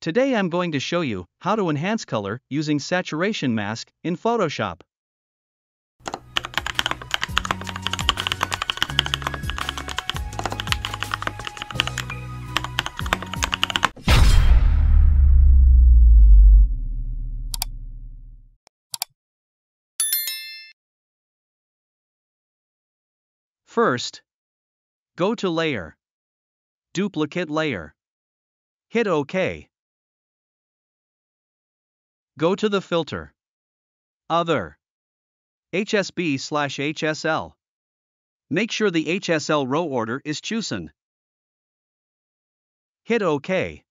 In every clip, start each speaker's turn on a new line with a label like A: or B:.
A: Today I'm going to show you how to enhance color using saturation mask in Photoshop. First, go to Layer, Duplicate Layer. Hit OK. Go to the filter. Other. HSB slash HSL. Make sure the HSL row order is chosen. Hit OK.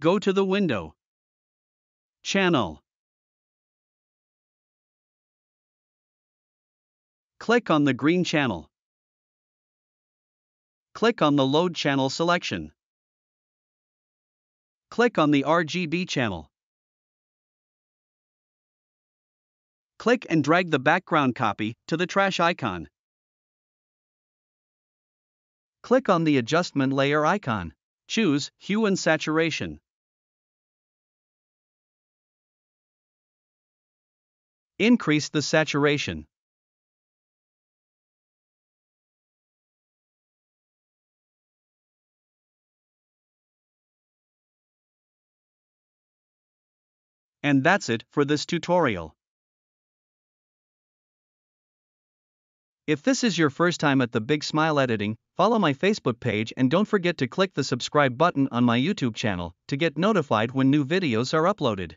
A: Go to the window. Channel. Click on the green channel. Click on the Load Channel selection. Click on the RGB channel. Click and drag the background copy to the trash icon. Click on the adjustment layer icon. Choose Hue and Saturation. Increase the saturation. And that's it for this tutorial. If this is your first time at the Big Smile Editing, follow my Facebook page and don't forget to click the subscribe button on my YouTube channel to get notified when new videos are uploaded.